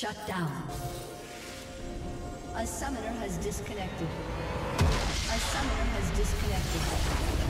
Shut down. A summoner has disconnected. A summoner has disconnected.